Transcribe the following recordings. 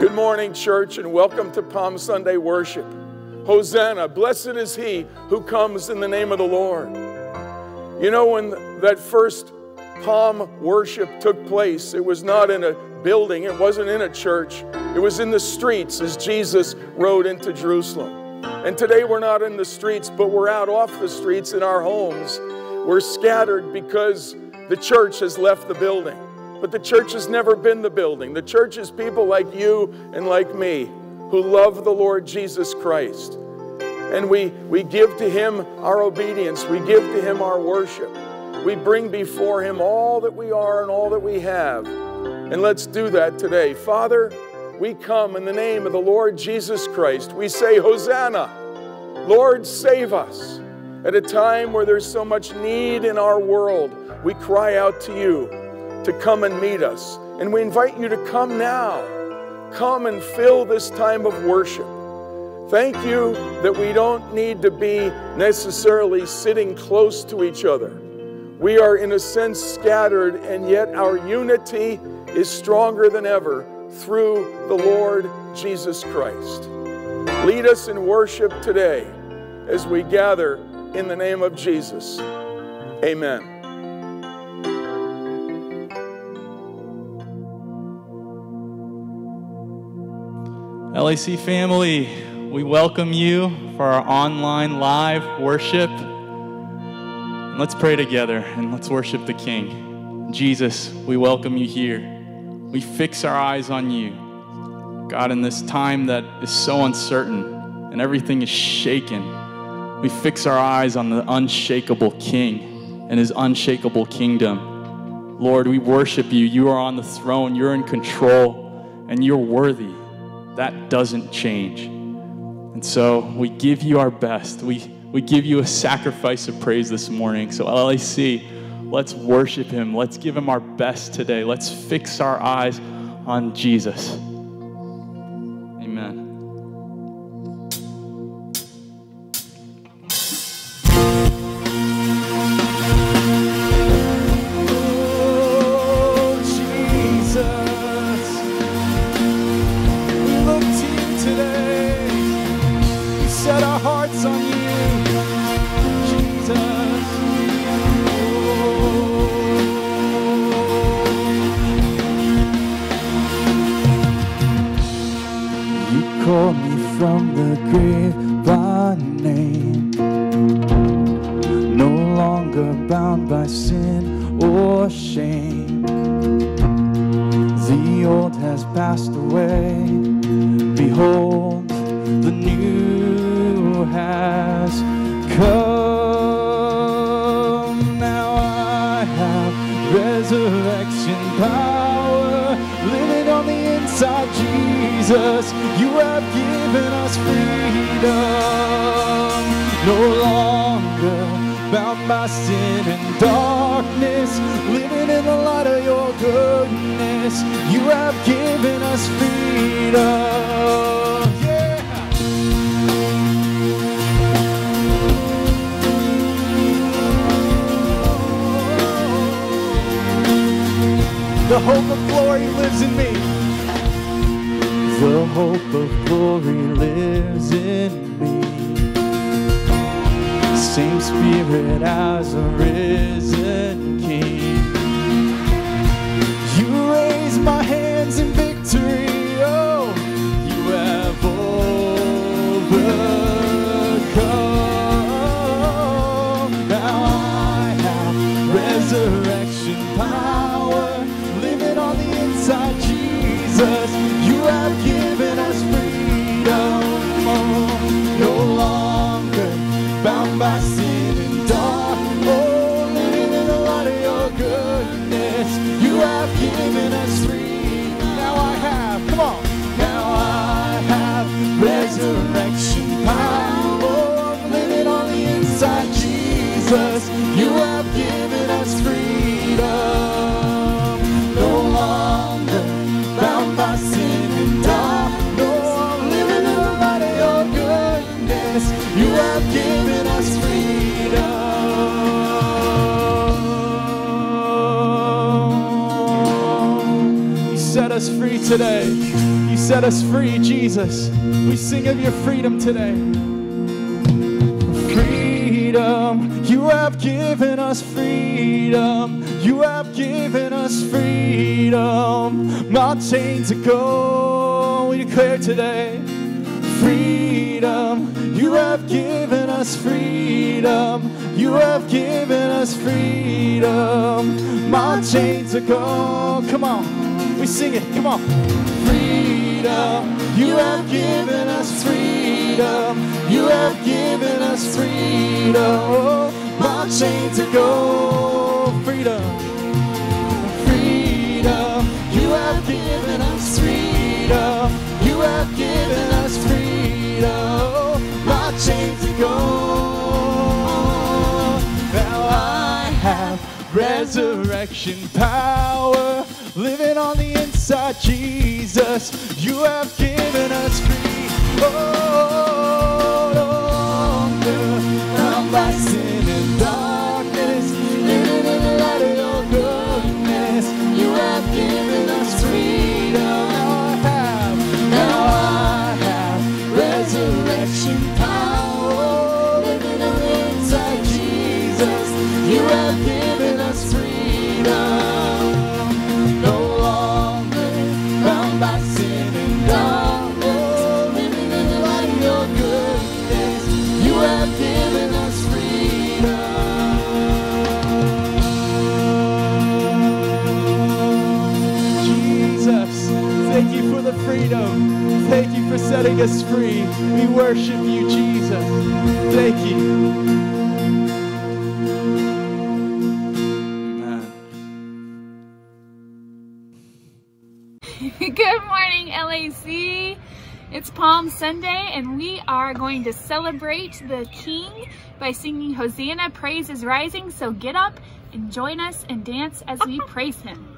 Good morning, church, and welcome to Palm Sunday worship. Hosanna, blessed is he who comes in the name of the Lord. You know, when that first palm worship took place, it was not in a building, it wasn't in a church, it was in the streets as Jesus rode into Jerusalem. And today we're not in the streets, but we're out off the streets in our homes. We're scattered because the church has left the building. But the church has never been the building. The church is people like you and like me who love the Lord Jesus Christ. And we, we give to Him our obedience, we give to Him our worship. We bring before Him all that we are and all that we have. And let's do that today. Father, we come in the name of the Lord Jesus Christ. We say, Hosanna. Lord, save us. At a time where there's so much need in our world, we cry out to you to come and meet us. And we invite you to come now. Come and fill this time of worship. Thank you that we don't need to be necessarily sitting close to each other. We are, in a sense, scattered, and yet our unity is stronger than ever through the Lord Jesus Christ. Lead us in worship today as we gather in the name of Jesus. Amen. LAC family, we welcome you for our online live worship. let's pray together and let's worship the King. Jesus, we welcome you here. We fix our eyes on you. God, in this time that is so uncertain and everything is shaken, we fix our eyes on the unshakable King and his unshakable kingdom. Lord, we worship you. You are on the throne, you're in control, and you're worthy that doesn't change. And so we give you our best. We, we give you a sacrifice of praise this morning. So, LAC, let's worship him. Let's give him our best today. Let's fix our eyes on Jesus. us freedom. No longer bound by sin and darkness, living in the light of your goodness. You have given us freedom. The hope of glory lives in me. The hope of glory lives in me. Same spirit as a risen king. You raise my hands in victory. Set us free today. You set us free, Jesus. We sing of your freedom today. Freedom, you have given us freedom. You have given us freedom. My chains are gone. We declare today freedom. You have given us freedom. You have given us freedom. My chains are gone. Come on. Sing it. Come on. Freedom. You have given us freedom. You have given us freedom. Oh, my chains are gone. Freedom. Freedom. You have given us freedom. You have given us freedom. My chains are gone. Now I have resurrection power living on the inside. Jesus, you have given us free. Oh, longer bound by sin It's Palm Sunday, and we are going to celebrate the King by singing Hosanna, Praise is Rising. So get up and join us and dance as we praise Him.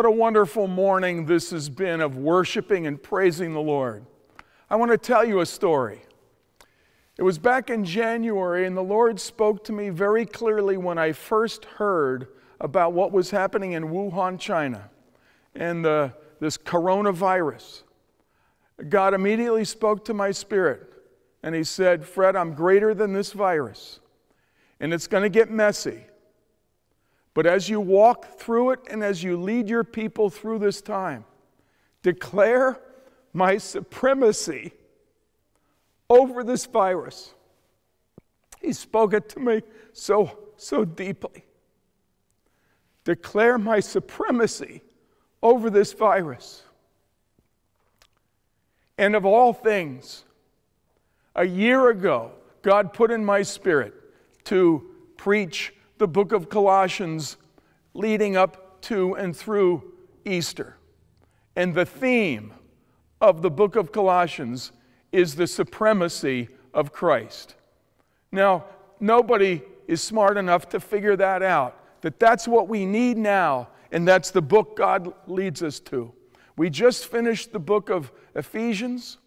What a wonderful morning this has been of worshiping and praising the Lord. I want to tell you a story. It was back in January, and the Lord spoke to me very clearly when I first heard about what was happening in Wuhan, China, and the, this coronavirus. God immediately spoke to my spirit, and He said, Fred, I'm greater than this virus, and it's going to get messy. But as you walk through it and as you lead your people through this time, declare my supremacy over this virus. He spoke it to me so, so deeply. Declare my supremacy over this virus. And of all things, a year ago, God put in my spirit to preach the book of Colossians leading up to and through Easter. And the theme of the book of Colossians is the supremacy of Christ. Now, nobody is smart enough to figure that out, that that's what we need now, and that's the book God leads us to. We just finished the book of Ephesians,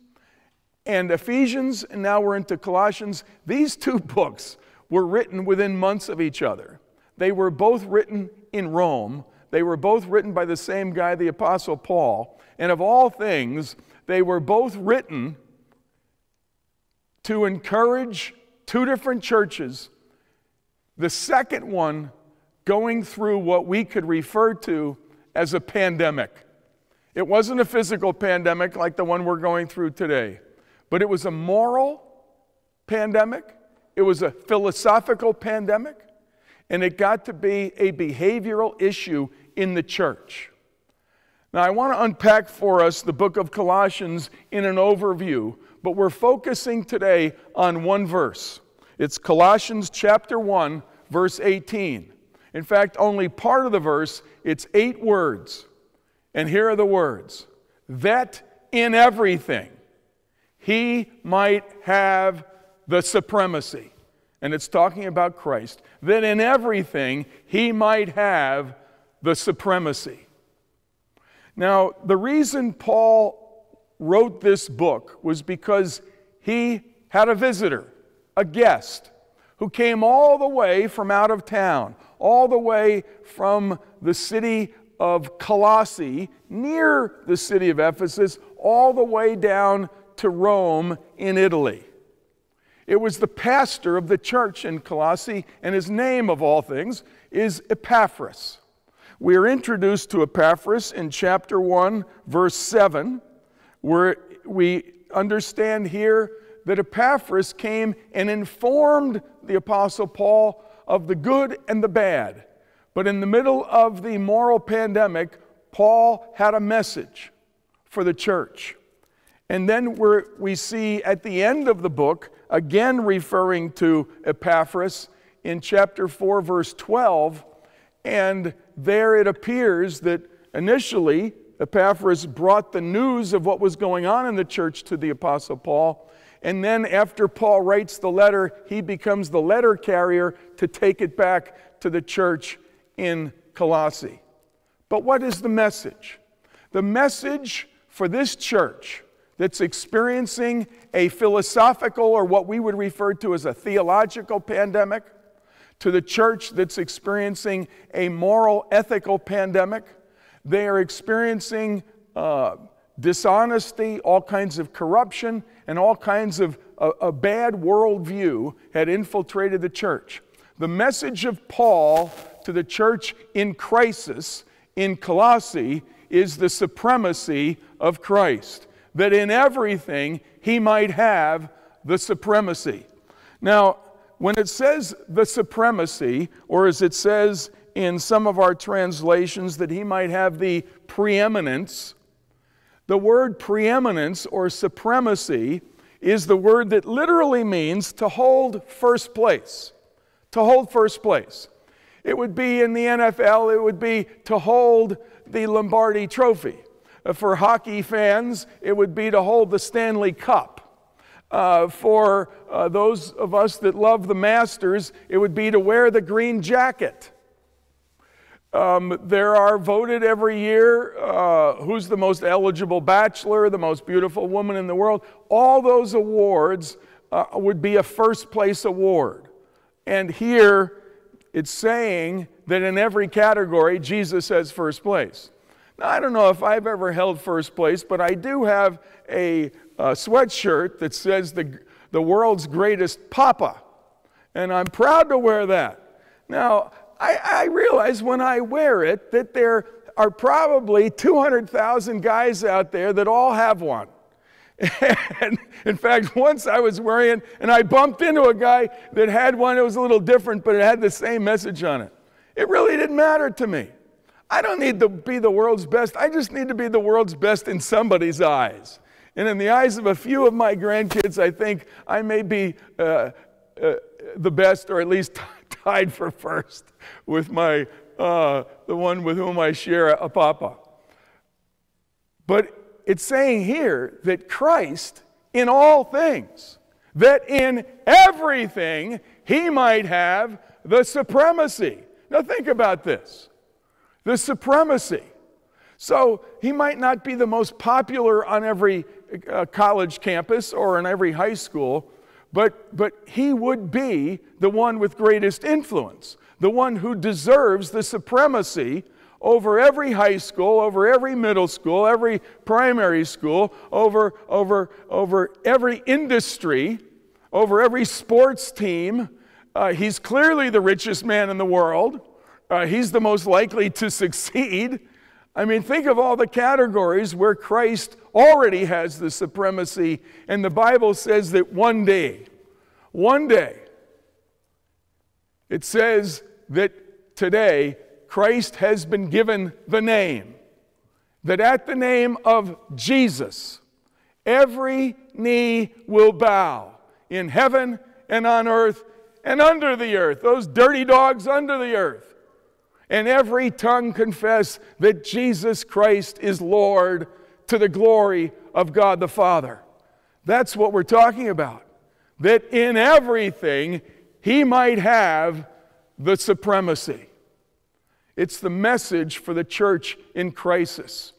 and Ephesians, and now we're into Colossians. These two books were written within months of each other. They were both written in Rome. They were both written by the same guy, the Apostle Paul. And of all things, they were both written to encourage two different churches. The second one going through what we could refer to as a pandemic. It wasn't a physical pandemic like the one we're going through today, but it was a moral pandemic, it was a philosophical pandemic, and it got to be a behavioral issue in the church. Now, I want to unpack for us the book of Colossians in an overview, but we're focusing today on one verse. It's Colossians chapter 1, verse 18. In fact, only part of the verse, it's eight words. And here are the words that in everything he might have the supremacy. And it's talking about Christ. That in everything he might have the supremacy. Now, the reason Paul wrote this book was because he had a visitor, a guest, who came all the way from out of town, all the way from the city of Colossae, near the city of Ephesus, all the way down to Rome in Italy. It was the pastor of the church in Colossae, and his name, of all things, is Epaphras. We are introduced to Epaphras in chapter 1, verse 7, where we understand here that Epaphras came and informed the Apostle Paul of the good and the bad. But in the middle of the moral pandemic, Paul had a message for the church. And then we're, we see at the end of the book, again referring to Epaphras in chapter 4, verse 12, and there it appears that initially Epaphras brought the news of what was going on in the church to the Apostle Paul. And then, after Paul writes the letter, he becomes the letter carrier to take it back to the church in Colossae. But what is the message? The message for this church that's experiencing a philosophical or what we would refer to as a theological pandemic, to the church that's experiencing a moral, ethical pandemic. They are experiencing uh, dishonesty, all kinds of corruption, and all kinds of a, bad worldview had infiltrated the church. The message of Paul to the church in crisis in Colossae is the supremacy of Christ, that in everything he might have the supremacy. Now, when it says the supremacy, or as it says in some of our translations, that he might have the preeminence, the word preeminence or supremacy is the word that literally means to hold first place. To hold first place. It would be in the NFL, it would be to hold the Lombardi trophy. For hockey fans, it would be to hold the Stanley Cup. Uh, for uh, those of us that love the Masters, it would be to wear the green jacket. Um, there are voted every year uh, who's the most eligible bachelor, the most beautiful woman in the world. All those awards uh, would be a first place award. And here it's saying that in every category, Jesus has first place. Now, I don't know if I've ever held first place, but I do have a, uh sweatshirt that says the, the world's greatest papa. And I'm proud to wear that. Now, I, I realize when I wear it that there are probably 200,000 guys out there that all have one. And in fact, once I was wearing it and I bumped into a guy that had one. It was a little different, but it had the same message on it. It really didn't matter to me. I don't need to be the world's best. I just need to be the world's best in somebody's eyes. And in the eyes of a few of my grandkids, I think I may be uh, uh, the best, or at least tied for first with my uh, the one with whom I share a papa. But it's saying here that Christ, in all things, that in everything he might have the supremacy. Now, think about this the supremacy. So, he might not be the most popular on every uh, college campus or in every high school, but, but he would be the one with greatest influence, the one who deserves the supremacy over every high school, over every middle school, every primary school, over, over, over every industry, over every sports team. Uh, he's clearly the richest man in the world. Uh, he's the most likely to succeed. I mean, think of all the categories where Christ already has the supremacy, and the Bible says that one day, one day, it says that today Christ has been given the name, that at the name of Jesus, every knee will bow in heaven and on earth and under the earth, those dirty dogs under the earth and every tongue confess that Jesus Christ is Lord to the glory of God the Father. That's what we're talking about. That in everything he might have the supremacy. It's the message for the church in crisis.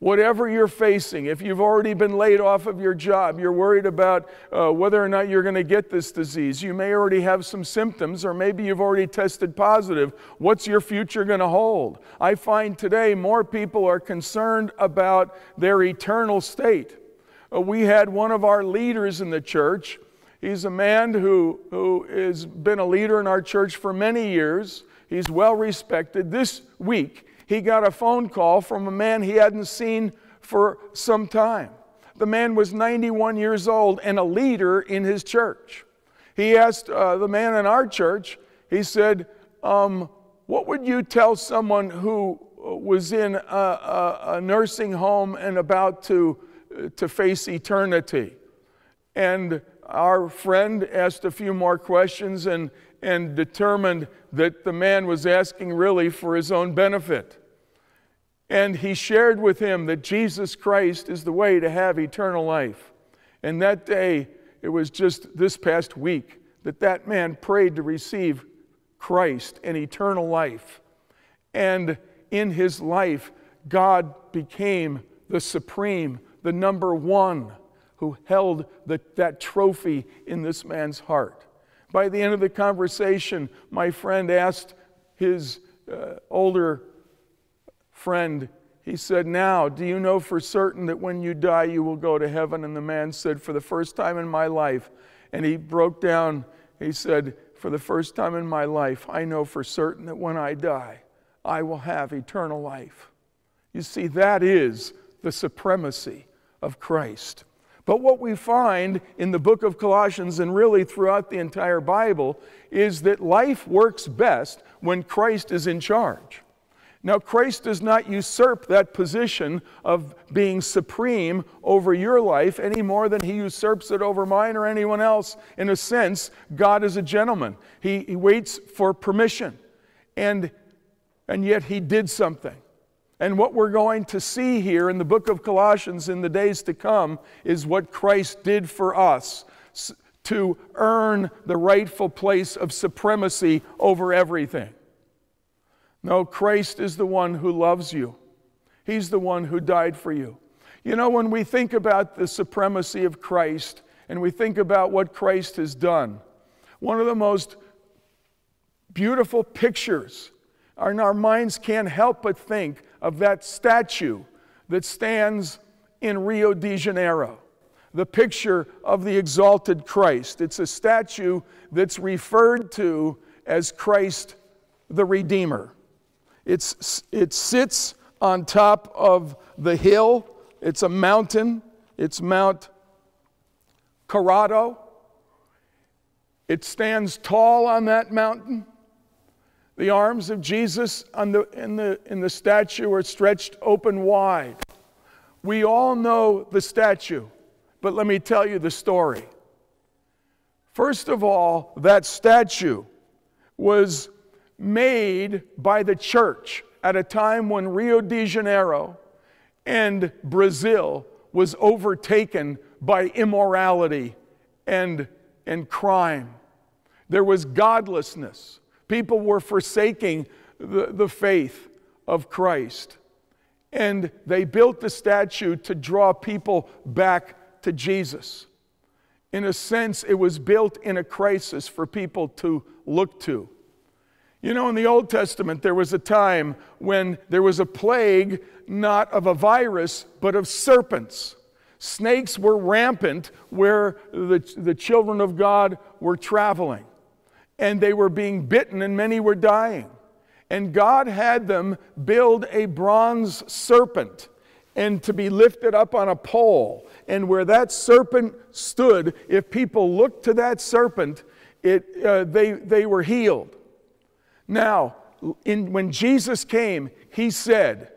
Whatever you're facing, if you've already been laid off of your job, you're worried about uh, whether or not you're going to get this disease, you may already have some symptoms, or maybe you've already tested positive. What's your future going to hold? I find today more people are concerned about their eternal state. Uh, we had one of our leaders in the church. He's a man who, who has been a leader in our church for many years. He's well respected. This week, he got a phone call from a man he hadn't seen for some time. The man was 91 years old and a leader in his church. He asked uh, the man in our church, he said, um, What would you tell someone who was in a, a, a nursing home and about to, to face eternity? And our friend asked a few more questions and, and determined that the man was asking really for his own benefit. And he shared with him that Jesus Christ is the way to have eternal life. And that day, it was just this past week, that that man prayed to receive Christ and eternal life. And in his life, God became the supreme, the number one who held the, that trophy in this man's heart. By the end of the conversation, my friend asked his uh, older friend, he said, Now, do you know for certain that when you die, you will go to heaven? And the man said, For the first time in my life. And he broke down, he said, For the first time in my life, I know for certain that when I die, I will have eternal life. You see, that is the supremacy of Christ. But what we find in the book of Colossians and really throughout the entire Bible is that life works best when Christ is in charge. Now, Christ does not usurp that position of being supreme over your life any more than he usurps it over mine or anyone else. In a sense, God is a gentleman. He, he waits for permission, and, and yet he did something. And what we're going to see here in the book of Colossians in the days to come is what Christ did for us to earn the rightful place of supremacy over everything. No, Christ is the one who loves you. He's the one who died for you. You know, when we think about the supremacy of Christ and we think about what Christ has done, one of the most beautiful pictures, and our minds can't help but think of that statue that stands in Rio de Janeiro, the picture of the exalted Christ. It's a statue that's referred to as Christ the Redeemer. It's, it sits on top of the hill. It's a mountain. It's Mount Corrado. It stands tall on that mountain. The arms of Jesus on the, in, the, in the statue are stretched open wide. We all know the statue, but let me tell you the story. First of all, that statue was made by the church at a time when Rio de Janeiro and Brazil was overtaken by immorality and, and crime. There was godlessness. People were forsaking the, the faith of Christ. And they built the statue to draw people back to Jesus. In a sense, it was built in a crisis for people to look to. You know, in the Old Testament, there was a time when there was a plague not of a virus, but of serpents. Snakes were rampant where the, the children of God were traveling, and they were being bitten, and many were dying. And God had them build a bronze serpent and to be lifted up on a pole. And where that serpent stood, if people looked to that serpent, it, uh, they, they were healed. Now, in, when Jesus came, he said,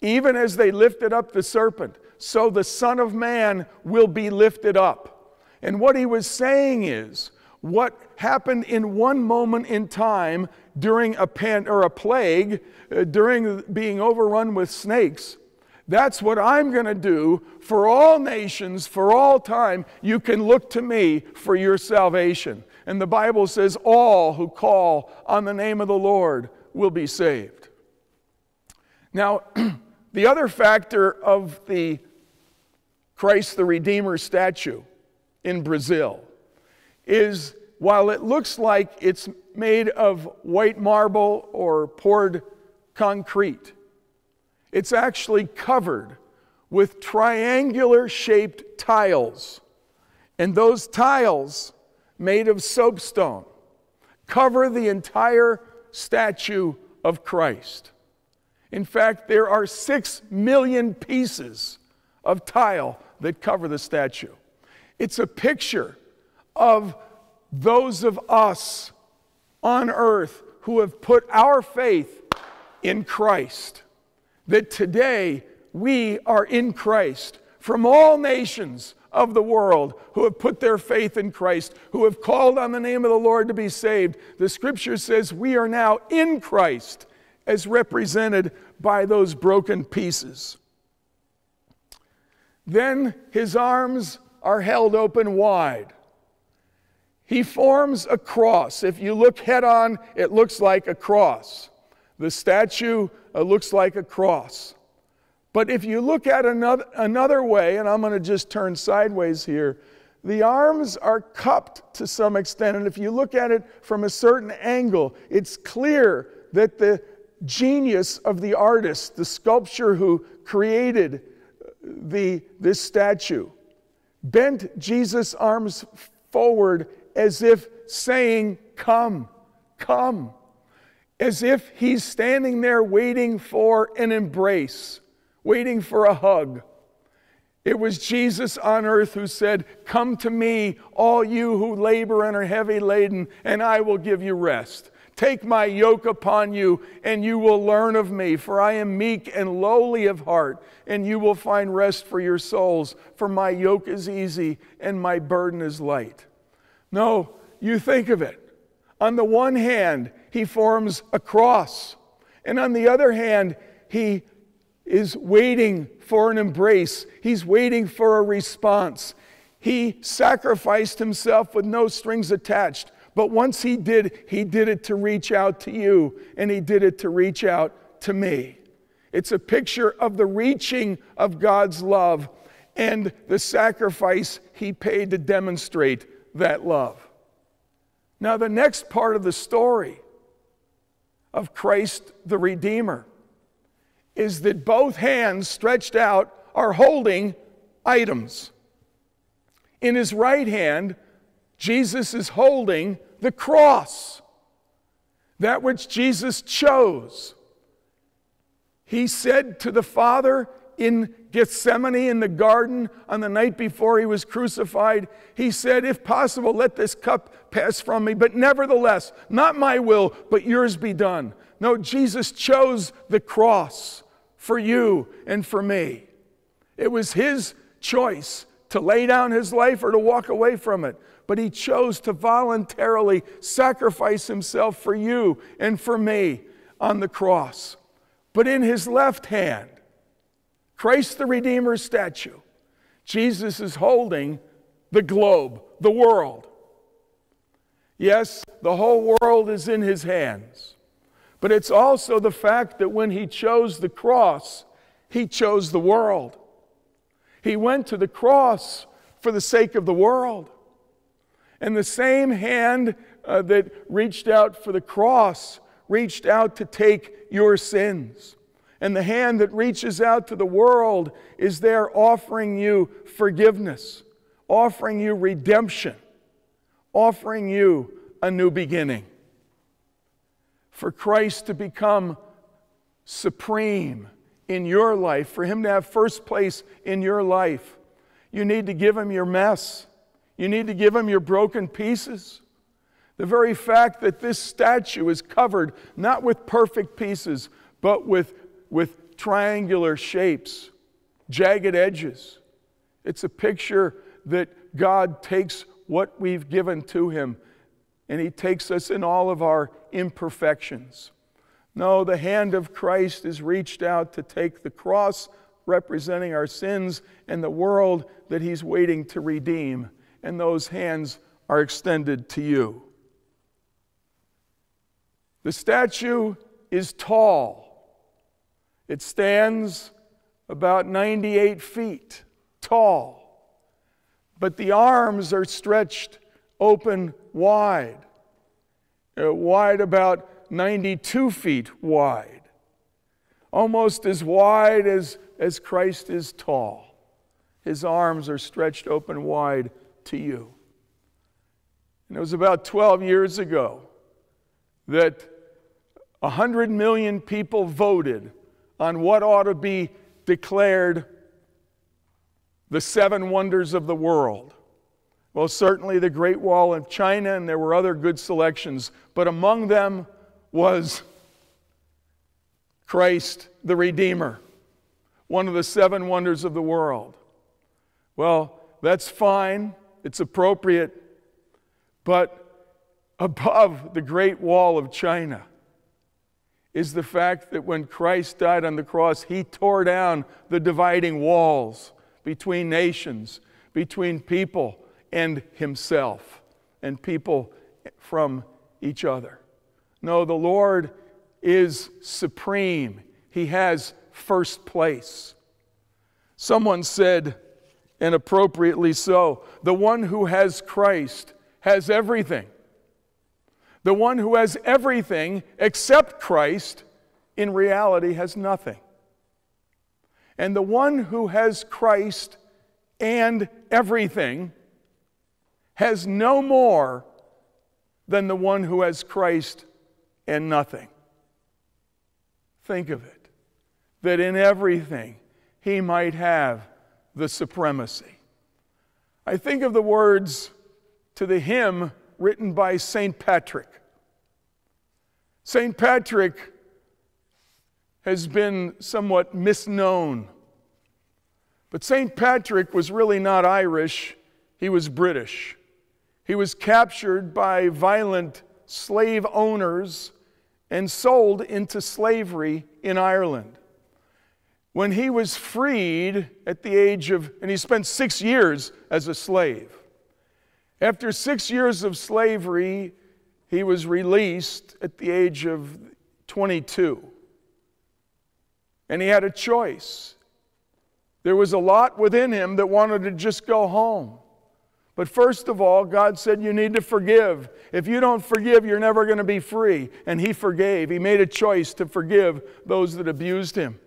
Even as they lifted up the serpent, so the Son of Man will be lifted up. And what he was saying is, what happened in one moment in time during a pan or a plague, uh, during being overrun with snakes, that's what I'm going to do for all nations, for all time. You can look to me for your salvation. And the Bible says, all who call on the name of the Lord will be saved. Now, the other factor of the Christ the Redeemer statue in Brazil is while it looks like it's made of white marble or poured concrete, it's actually covered with triangular shaped tiles. And those tiles made of soapstone cover the entire statue of Christ. In fact, there are six million pieces of tile that cover the statue. It's a picture of those of us on earth who have put our faith in Christ. That today we are in Christ from all nations of the world who have put their faith in Christ, who have called on the name of the Lord to be saved. The scripture says we are now in Christ as represented by those broken pieces. Then his arms are held open wide. He forms a cross. If you look head on, it looks like a cross. The statue uh, looks like a cross. But if you look at another, another way, and I'm going to just turn sideways here, the arms are cupped to some extent. And if you look at it from a certain angle, it's clear that the genius of the artist, the sculptor who created the, this statue, bent Jesus' arms forward as if saying, Come, come, as if he's standing there waiting for an embrace waiting for a hug. It was Jesus on earth who said, Come to me, all you who labor and are heavy laden, and I will give you rest. Take my yoke upon you, and you will learn of me, for I am meek and lowly of heart, and you will find rest for your souls, for my yoke is easy and my burden is light. No, you think of it. On the one hand, he forms a cross, and on the other hand, he is waiting for an embrace, he's waiting for a response. He sacrificed himself with no strings attached, But once he did, he did it to reach out to you, and he did it to reach out to me. It's a picture of the reaching of God's love and the sacrifice he paid to demonstrate that love. Now, the next part of the story of Christ the Redeemer is that both hands stretched out are holding items. In his right hand, Jesus is holding the cross, that which Jesus chose. He said to the Father in Gethsemane in the garden on the night before he was crucified, He said, If possible, let this cup pass from me, but nevertheless, not my will, but yours be done. No, Jesus chose the cross for you and for me. It was his choice to lay down his life or to walk away from it. But he chose to voluntarily sacrifice himself for you and for me on the cross. But in his left hand, Christ the Redeemer statue, Jesus is holding the globe, the world. Yes, the whole world is in his hands. But it's also the fact that when he chose the cross, he chose the world. He went to the cross for the sake of the world. And the same hand uh, that reached out for the cross reached out to take your sins. And the hand that reaches out to the world is there offering you forgiveness, offering you redemption, offering you a new beginning. For Christ to become supreme in your life, for Him to have first place in your life, you need to give Him your mess. You need to give Him your broken pieces. The very fact that this statue is covered not with perfect pieces, but with, with triangular shapes, jagged edges. It's a picture that God takes what we've given to Him and He takes us in all of our imperfections. No, the hand of Christ is reached out to take the cross representing our sins and the world that He's waiting to redeem, and those hands are extended to you. The statue is tall. It stands about 98 feet tall. But the arms are stretched open wide, uh, wide about 92 feet wide, almost as wide as, as Christ is tall. His arms are stretched open wide to you. And it was about 12 years ago that 100 million people voted on what ought to be declared the seven wonders of the world. Well, certainly the Great Wall of China, and there were other good selections, but among them was Christ the Redeemer, one of the seven wonders of the world. Well, that's fine, it's appropriate, but above the Great Wall of China is the fact that when Christ died on the cross, he tore down the dividing walls between nations, between people and himself, and people from each other. No, the Lord is supreme, He has first place. Someone said, and appropriately so, the one who has Christ has everything. The one who has everything except Christ in reality has nothing. And the one who has Christ and everything has no more than the one who has Christ and nothing. Think of it that in everything he might have the supremacy. I think of the words to the hymn written by St. Patrick. St. Patrick has been somewhat misknown, but St. Patrick was really not Irish, he was British. He was captured by violent slave owners and sold into slavery in Ireland. When he was freed at the age of, and he spent six years as a slave. After six years of slavery, he was released at the age of 22. And he had a choice. There was a lot within him that wanted to just go home. But first of all, God said, You need to forgive. If you don't forgive, you're never going to be free. And he forgave. He made a choice to forgive those that abused him.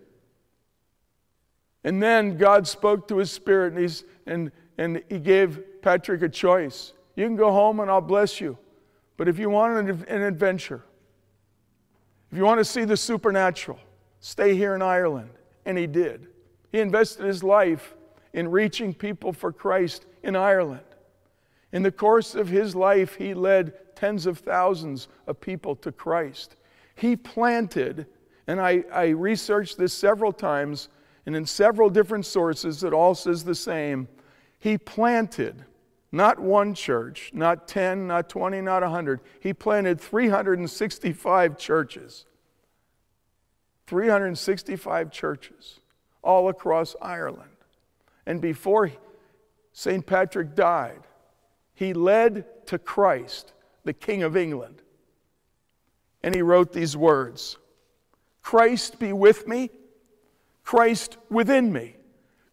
And then God spoke to his spirit and, and, and he gave Patrick a choice. You can go home and I'll bless you. But if you want an, an adventure, if you want to see the supernatural, stay here in Ireland. And he did. He invested his life in reaching people for Christ in Ireland. In the course of his life, he led tens of thousands of people to Christ. He planted, and I, I researched this several times, and in several different sources, it all says the same. He planted not one church, not 10, not 20, not 100. He planted 365 churches. 365 churches all across Ireland. And before St. Patrick died, he led to Christ, the King of England. And he wrote these words Christ be with me, Christ within me,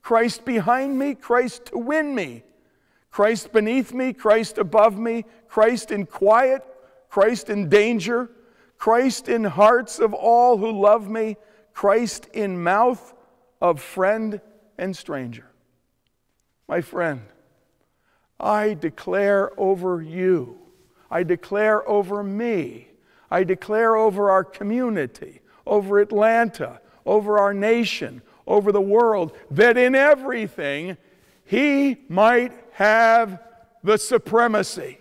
Christ behind me, Christ to win me, Christ beneath me, Christ above me, Christ in quiet, Christ in danger, Christ in hearts of all who love me, Christ in mouth of friend and stranger. My friend, I declare over you, I declare over me, I declare over our community, over Atlanta, over our nation, over the world, that in everything he might have the supremacy.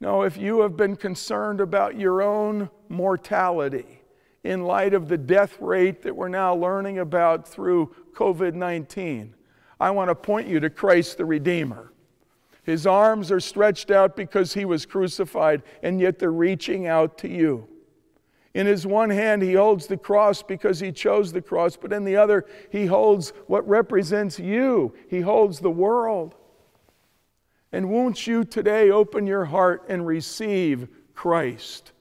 No, if you have been concerned about your own mortality in light of the death rate that we're now learning about through COVID 19, I want to point you to Christ the Redeemer. His arms are stretched out because he was crucified, and yet they're reaching out to you. In his one hand, he holds the cross because he chose the cross, but in the other, he holds what represents you. He holds the world. And won't you today open your heart and receive Christ?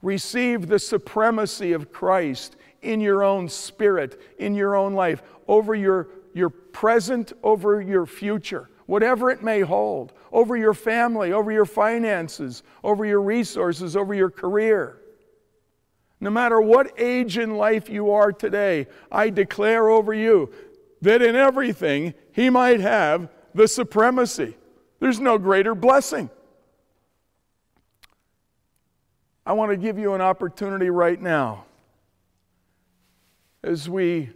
Receive the supremacy of Christ in your own spirit, in your own life, over your, your present, over your future, whatever it may hold, over your family, over your finances, over your resources, over your career. No matter what age in life you are today, I declare over you that in everything he might have the supremacy. There's no greater blessing. I want to give you an opportunity right now. As we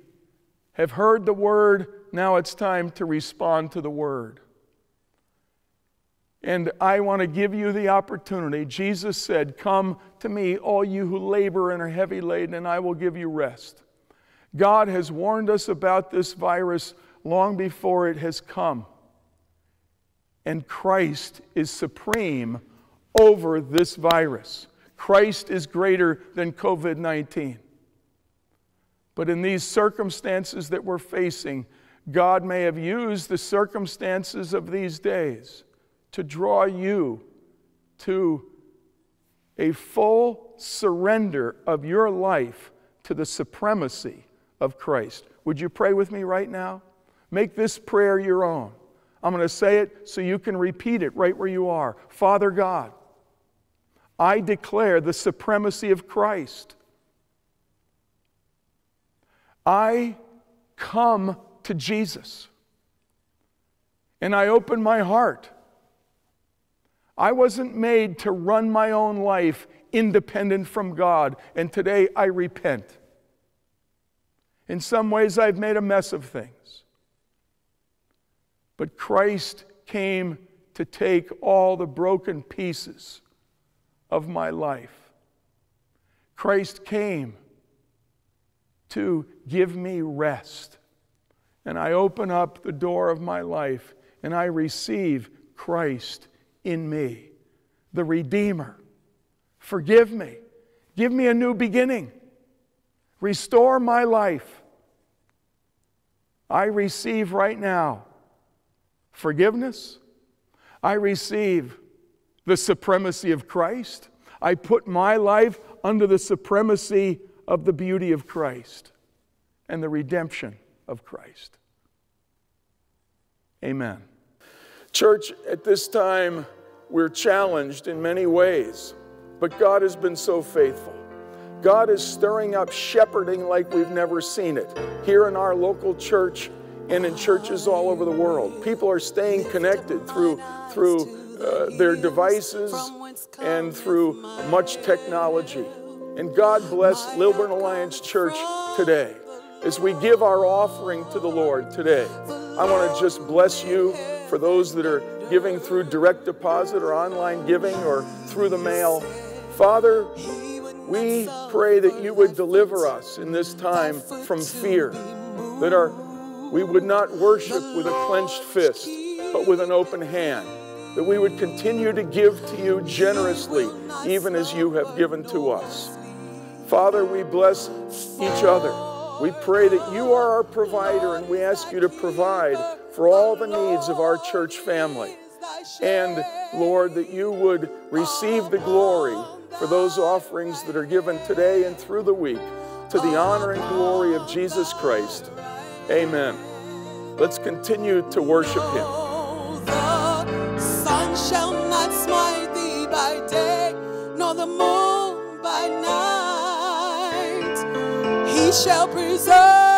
have heard the word, now it's time to respond to the word. And I want to give you the opportunity. Jesus said, Come to me, all you who labor and are heavy laden, and I will give you rest. God has warned us about this virus long before it has come. And Christ is supreme over this virus. Christ is greater than COVID 19. But in these circumstances that we're facing, God may have used the circumstances of these days to draw you to a full surrender of your life to the supremacy of Christ. Would you pray with me right now? Make this prayer your own. I'm going to say it so you can repeat it right where you are. Father God, I declare the supremacy of Christ. I come to Jesus and I open my heart I wasn't made to run my own life independent from God, and today I repent. In some ways, I've made a mess of things. But Christ came to take all the broken pieces of my life. Christ came to give me rest. And I open up the door of my life and I receive Christ in me, the Redeemer. Forgive me. Give me a new beginning. Restore my life. I receive right now forgiveness. I receive the supremacy of Christ. I put my life under the supremacy of the beauty of Christ and the redemption of Christ. Amen. Church, at this time, we're challenged in many ways, but God has been so faithful. God is stirring up shepherding like we've never seen it here in our local church and in churches all over the world. People are staying connected through, through uh, their devices and through much technology. And God bless Lilburn Alliance Church today as we give our offering to the Lord today. I want to just bless you for those that are giving through direct deposit or online giving or through the mail. Father, we pray that you would deliver us in this time from fear, that our, we would not worship with a clenched fist, but with an open hand, that we would continue to give to you generously, even as you have given to us. Father, we bless each other. We pray that you are our provider, and we ask you to provide for all the needs of our church family. And Lord, that you would receive the glory for those offerings that are given today and through the week to the honor and glory of Jesus Christ. Amen. Let's continue to worship him. The sun shall not smite thee by day, nor the moon by night. He shall preserve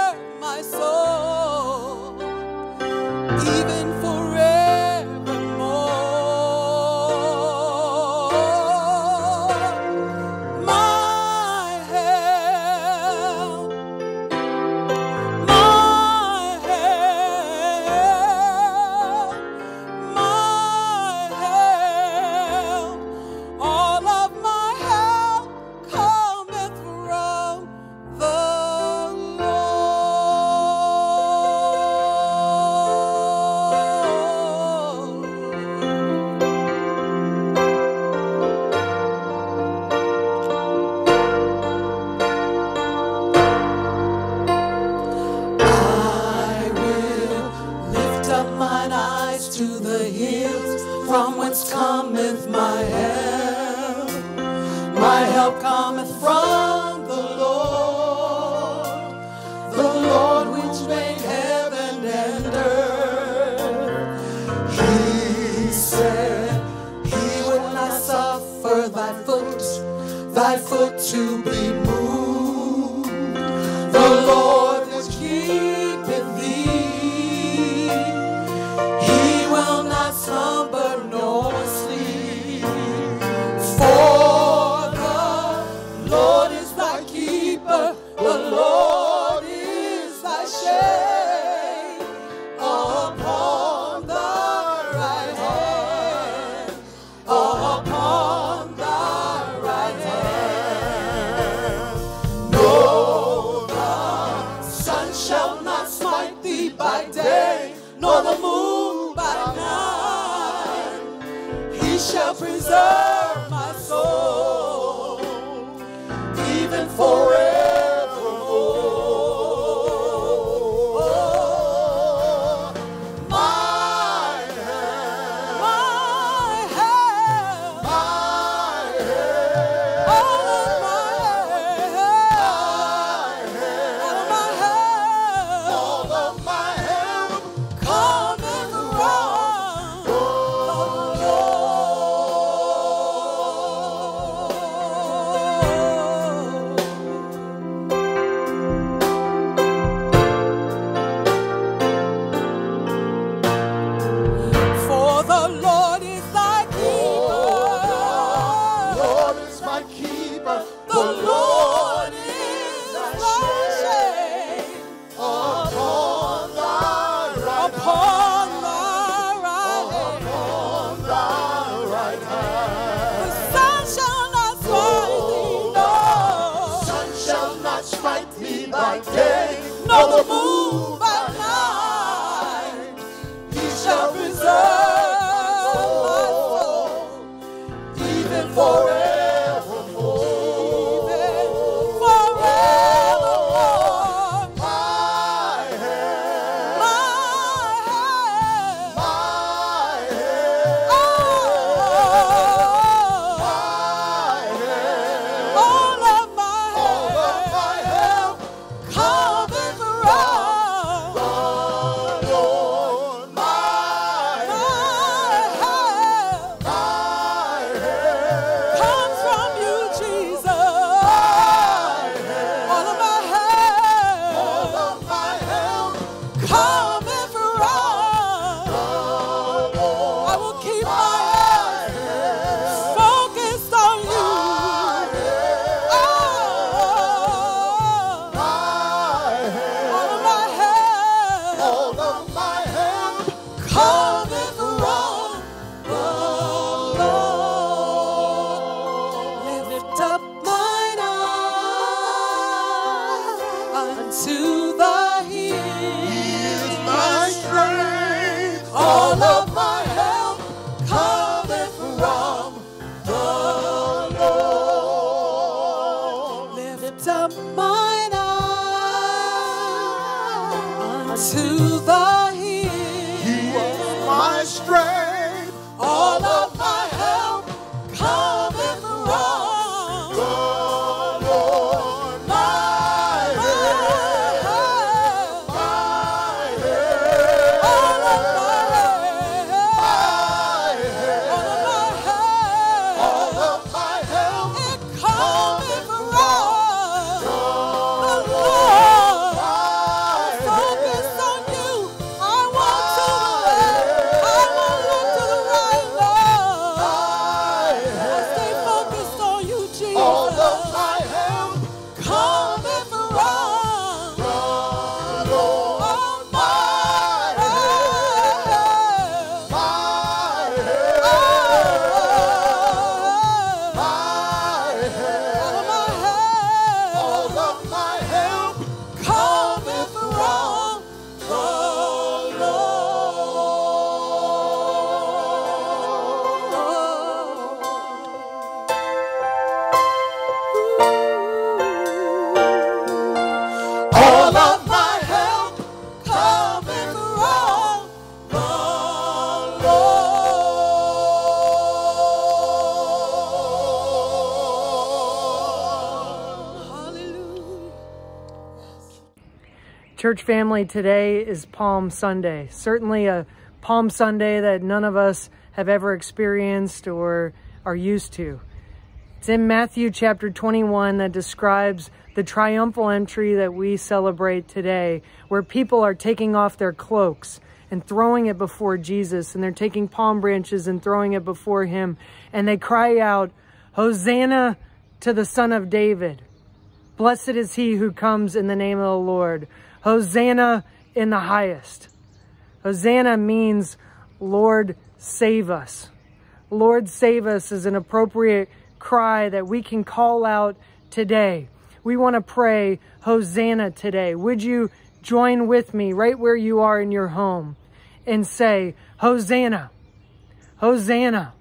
me by day, the Church family, today is Palm Sunday. Certainly a Palm Sunday that none of us have ever experienced or are used to. It's in Matthew chapter 21 that describes the triumphal entry that we celebrate today, where people are taking off their cloaks and throwing it before Jesus, and they're taking palm branches and throwing it before him, and they cry out, Hosanna to the Son of David. Blessed is he who comes in the name of the Lord. Hosanna in the highest. Hosanna means, Lord, save us. Lord, save us is an appropriate cry that we can call out today. We want to pray Hosanna today. Would you join with me right where you are in your home and say, Hosanna, Hosanna.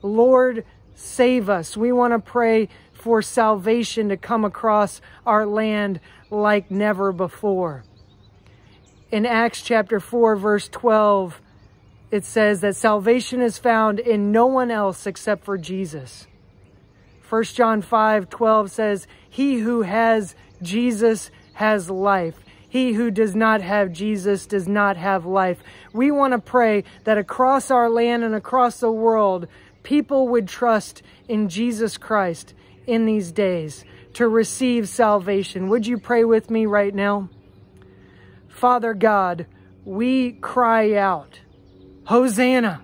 Lord, save us. We want to pray for salvation to come across our land like never before. In Acts chapter 4, verse 12, it says that salvation is found in no one else except for Jesus. 1 John 5 12 says, He who has Jesus has life. He who does not have Jesus does not have life. We want to pray that across our land and across the world, people would trust in Jesus Christ in these days to receive salvation. Would you pray with me right now? Father God, we cry out, Hosanna!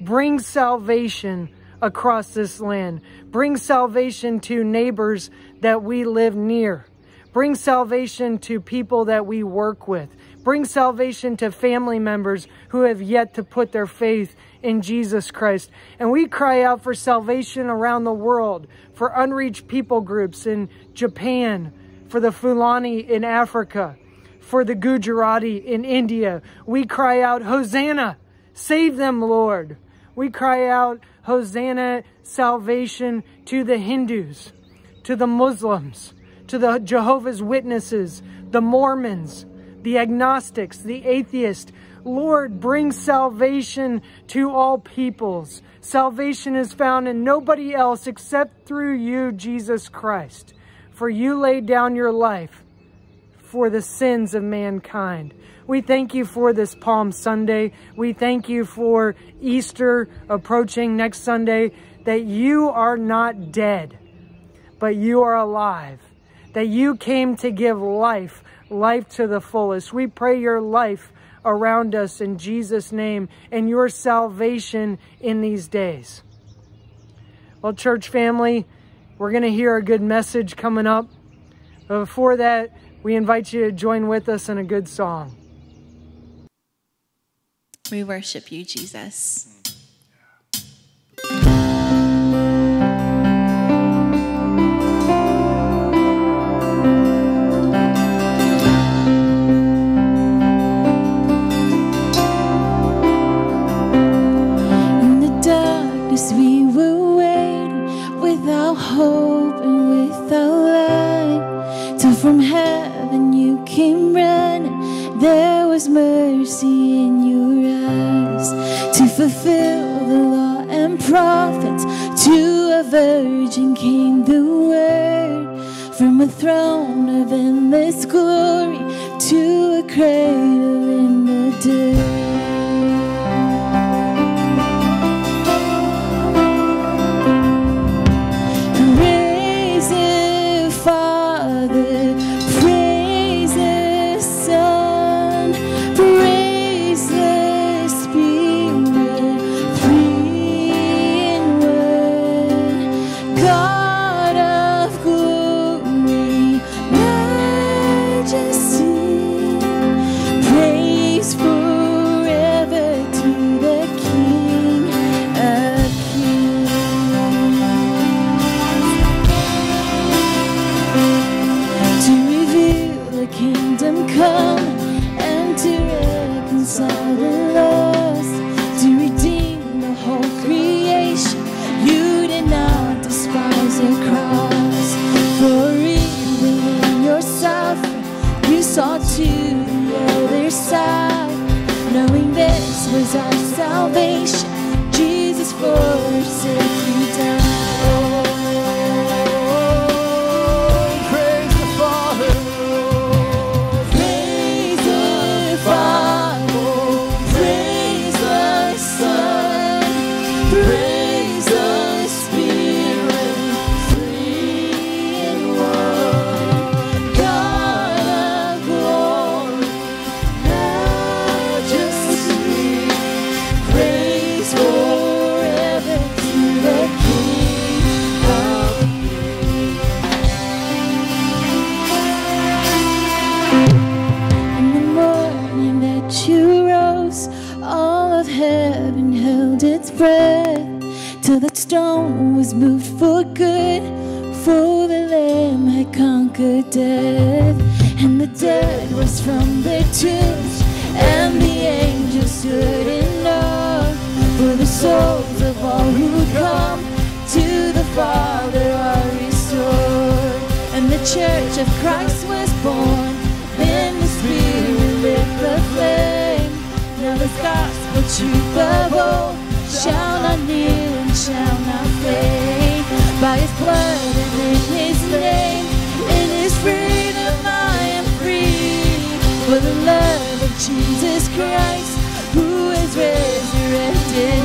Bring salvation across this land. Bring salvation to neighbors that we live near. Bring salvation to people that we work with. Bring salvation to family members who have yet to put their faith in Jesus Christ. And we cry out for salvation around the world, for unreached people groups in Japan, for the Fulani in Africa, for the Gujarati in India. We cry out, Hosanna! Save them, Lord. We cry out, Hosanna, salvation to the Hindus, to the Muslims, to the Jehovah's Witnesses, the Mormons, the agnostics, the atheists. Lord, bring salvation to all peoples. Salvation is found in nobody else except through you, Jesus Christ. For you laid down your life for the sins of mankind. We thank you for this Palm Sunday. We thank you for Easter approaching next Sunday, that you are not dead, but you are alive, that you came to give life, life to the fullest. We pray your life around us in Jesus' name and your salvation in these days. Well, church family, we're going to hear a good message coming up. But before that, we invite you to join with us in a good song. We worship you, Jesus. There was mercy in your eyes to fulfill the law and prophets. To a virgin came the word from a throne of endless glory to a cradle in the dirt. to bubble, shall not kneel and shall not fade. By his blood and in his name, in his freedom I am free. For the love of Jesus Christ, who is resurrected.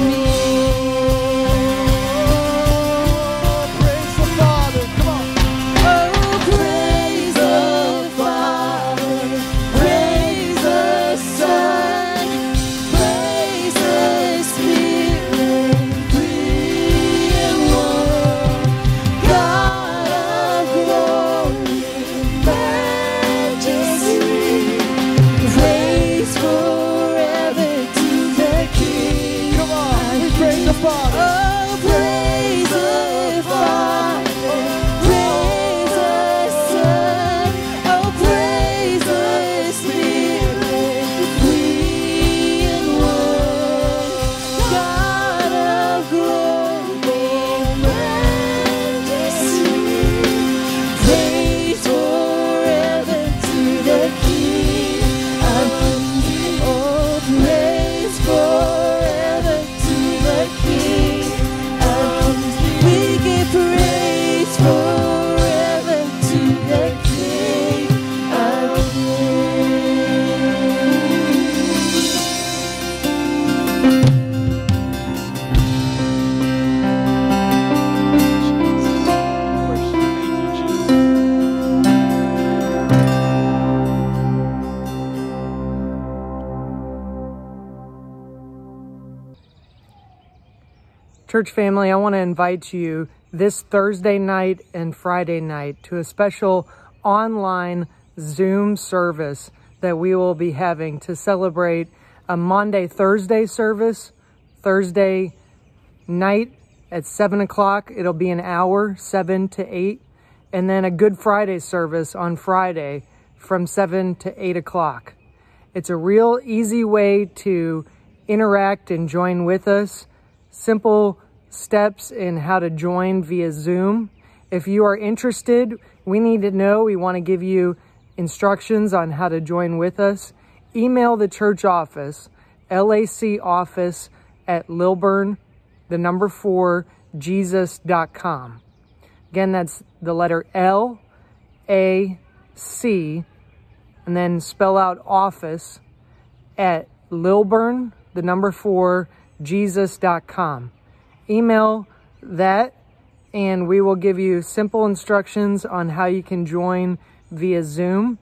Church family, I want to invite you this Thursday night and Friday night to a special online Zoom service that we will be having to celebrate a Maundy Thursday service, Thursday night at 7 o'clock. It'll be an hour, 7 to 8. And then a Good Friday service on Friday from 7 to 8 o'clock. It's a real easy way to interact and join with us. Simple steps in how to join via Zoom. If you are interested, we need to know. We want to give you instructions on how to join with us. Email the church office, LAC office at Lilburn, the number four, Jesus.com. Again, that's the letter L A C, and then spell out office at Lilburn, the number four, Jesus.com. Email that, and we will give you simple instructions on how you can join via Zoom.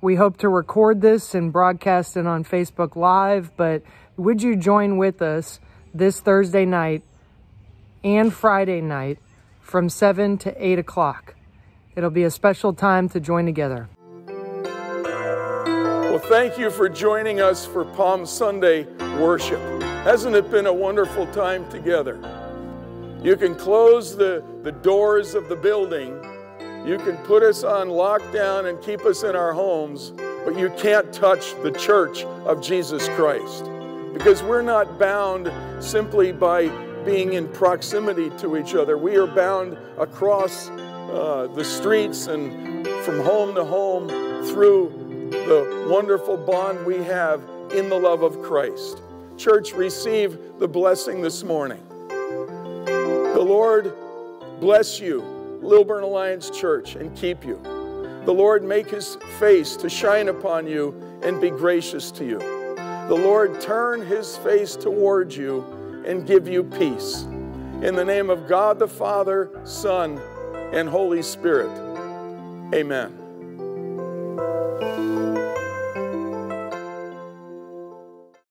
We hope to record this and broadcast it on Facebook Live, but would you join with us this Thursday night and Friday night from 7 to 8 o'clock? It'll be a special time to join together. Well, thank you for joining us for Palm Sunday worship. Hasn't it been a wonderful time together? You can close the, the doors of the building. You can put us on lockdown and keep us in our homes, but you can't touch the church of Jesus Christ because we're not bound simply by being in proximity to each other. We are bound across uh, the streets and from home to home through the wonderful bond we have in the love of Christ. Church, receive the blessing this morning. The Lord bless you, Lilburn Alliance Church, and keep you. The Lord make his face to shine upon you and be gracious to you. The Lord turn his face towards you and give you peace. In the name of God the Father, Son, and Holy Spirit. Amen.